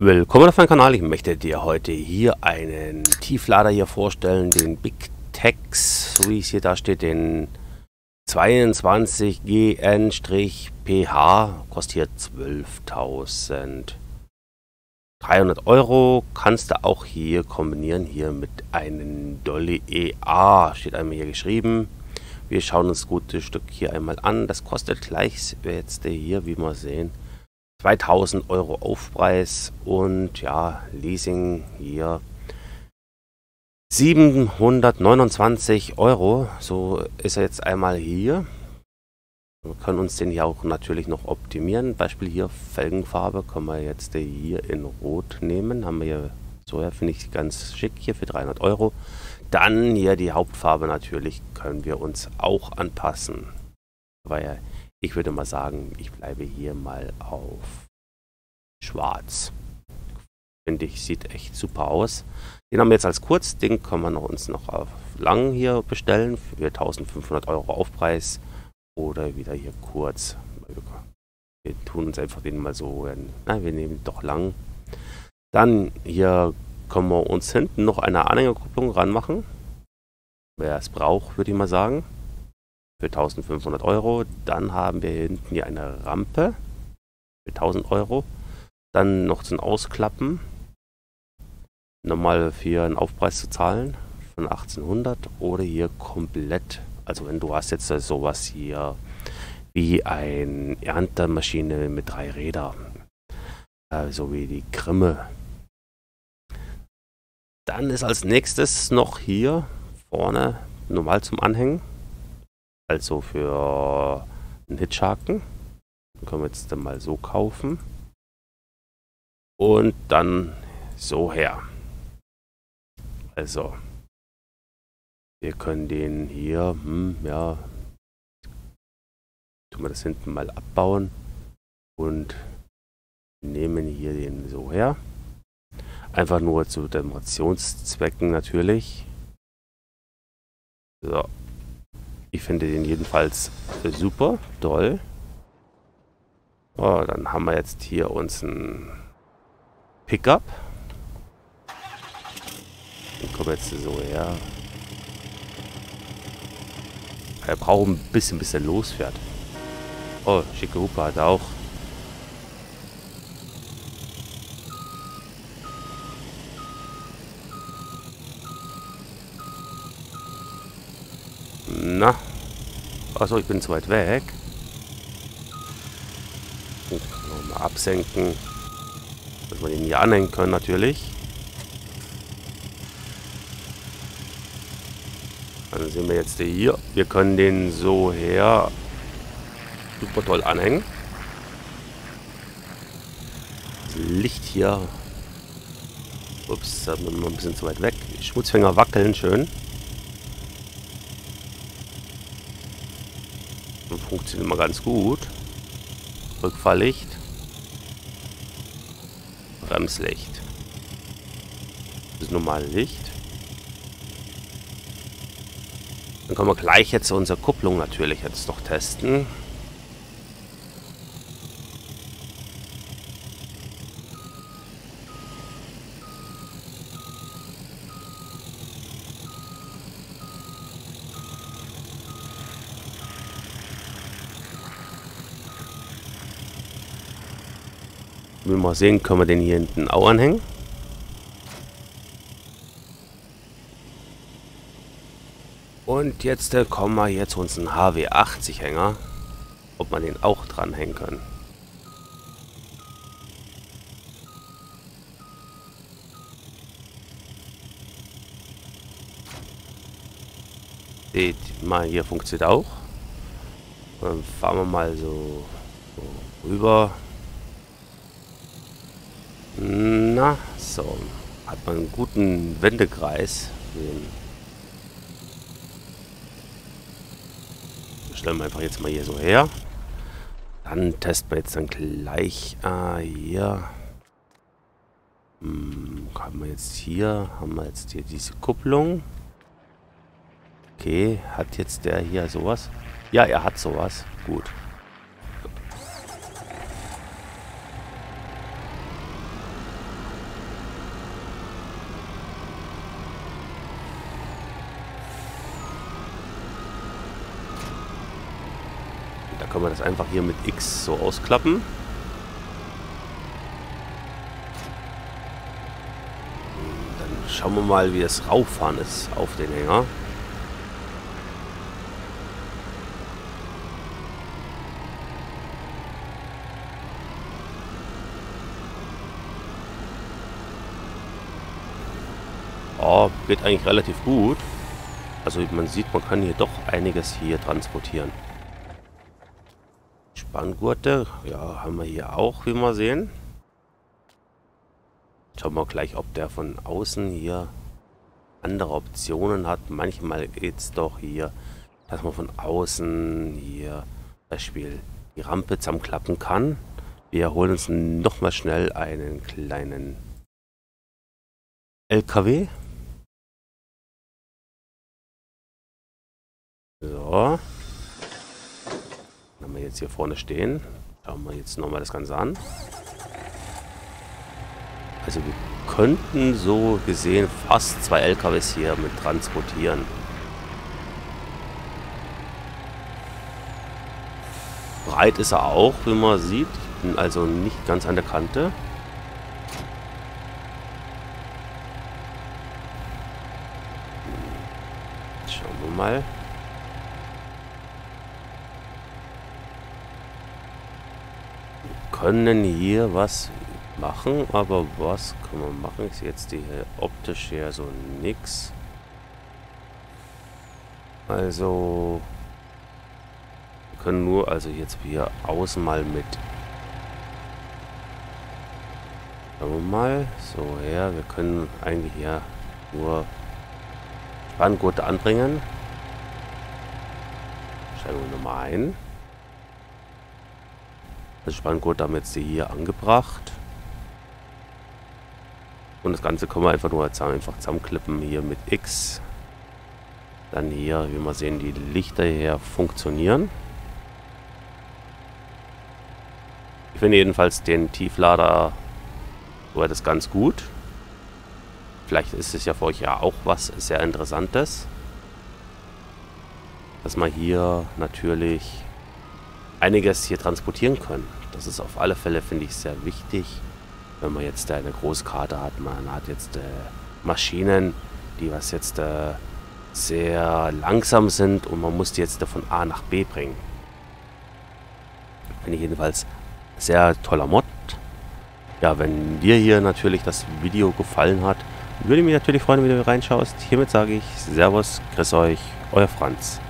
Willkommen auf meinem Kanal. Ich möchte dir heute hier einen Tieflader hier vorstellen, den Big Tex, so wie es hier da steht, den 22 GN-PH, kostet hier 12.300 Euro. Kannst du auch hier kombinieren, hier mit einem Dolly EA, steht einmal hier geschrieben. Wir schauen uns das gute Stück hier einmal an. Das kostet gleich jetzt hier, wie wir sehen, 2000 Euro Aufpreis und ja, Leasing hier 729 Euro. So ist er jetzt einmal hier. Wir können uns den hier auch natürlich noch optimieren. Beispiel hier Felgenfarbe können wir jetzt hier in Rot nehmen. Haben wir hier so, ja, finde ich ganz schick hier für 300 Euro. Dann hier die Hauptfarbe natürlich können wir uns auch anpassen. Weil ich würde mal sagen, ich bleibe hier mal auf schwarz. Finde ich, sieht echt super aus. Den haben wir jetzt als Kurzding, können wir uns noch auf lang hier bestellen für 1500 Euro Aufpreis oder wieder hier kurz. Wir tun uns einfach den mal so, na, wir nehmen doch lang. Dann hier können wir uns hinten noch eine Anhängerkupplung ranmachen. Wer es braucht, würde ich mal sagen für 1500 Euro. Dann haben wir hinten hier eine Rampe für 1000 Euro. Dann noch zum Ausklappen. Nochmal für einen Aufpreis zu zahlen von 1800 oder hier komplett. Also wenn du hast jetzt sowas hier wie eine Erntemaschine mit drei Rädern. Äh, so wie die Grimme. Dann ist als nächstes noch hier vorne normal zum Anhängen also für einen Hitchhaken. Den können wir jetzt dann mal so kaufen. Und dann so her. Also, wir können den hier, hm, ja, tun wir das hinten mal abbauen und nehmen hier den so her. Einfach nur zu Demonstrationszwecken natürlich. So, ich finde den jedenfalls super, toll. Oh, dann haben wir jetzt hier uns ein Pickup. Kommen wir jetzt so her. Er braucht ein bisschen, bis er losfährt. Oh, schicke Hupe hat er auch. Na. Achso, ich bin zu weit weg. Oh, Nochmal absenken. Dass wir den hier anhängen können natürlich. Dann sehen wir jetzt hier. Wir können den so her super toll anhängen. Das Licht hier. Ups, da sind wir ein bisschen zu weit weg. Schmutzfänger wackeln schön. Funktioniert immer ganz gut. Rückfahrlicht. Bremslicht. Das normale Licht. Dann können wir gleich jetzt unsere Kupplung natürlich jetzt noch testen. Will mal sehen, können wir den hier hinten auch anhängen. Und jetzt äh, kommen wir hier zu unserem HW80 Hänger. Ob man den auch dranhängen kann. Seht mal, hier funktioniert auch. Dann fahren wir mal so, so rüber. Na, so. Hat man einen guten Wendekreis. Den stellen wir einfach jetzt mal hier so her. Dann testen wir jetzt dann gleich äh, hier. Hm, haben wir jetzt hier, haben wir jetzt hier diese Kupplung. Okay, hat jetzt der hier sowas? Ja, er hat sowas. Gut. Können wir das einfach hier mit X so ausklappen. Dann schauen wir mal, wie es rauffahren ist auf den Hänger. Oh, geht eigentlich relativ gut. Also man sieht, man kann hier doch einiges hier transportieren. Spanngurte, ja, haben wir hier auch, wie wir sehen. Schauen wir gleich, ob der von außen hier andere Optionen hat. Manchmal geht es doch hier, dass man von außen hier Beispiel die Rampe zusammenklappen kann. Wir holen uns nochmal schnell einen kleinen LKW. So. Jetzt hier vorne stehen. Schauen wir jetzt nochmal das Ganze an. Also wir könnten so gesehen fast zwei LKWs hier mit transportieren. Breit ist er auch, wie man sieht. Bin also nicht ganz an der Kante. Schauen wir mal. Können hier was machen, aber was kann man machen? Sehe jetzt die optisch hier so nix. Also wir können nur also jetzt hier außen mal mit Schauen wir mal. So, her. Wir können eigentlich ja nur Spanngurte anbringen. Steigen wir nochmal ein. Das Spanngurt haben wir jetzt hier angebracht. Und das Ganze können wir einfach nur einfach zusammenklippen hier mit X. Dann hier, wie wir sehen, die Lichter hier funktionieren. Ich finde jedenfalls den Tieflader so das ganz gut. Vielleicht ist es ja für euch ja auch was sehr Interessantes. Dass man hier natürlich einiges hier transportieren können. Das ist auf alle Fälle, finde ich, sehr wichtig, wenn man jetzt eine Großkarte hat. Man hat jetzt äh, Maschinen, die was jetzt äh, sehr langsam sind und man muss die jetzt von A nach B bringen. Finde ich jedenfalls sehr toller Mod. Ja, wenn dir hier natürlich das Video gefallen hat, würde mich natürlich freuen, wenn du reinschaust. Hiermit sage ich Servus, grüß euch, euer Franz.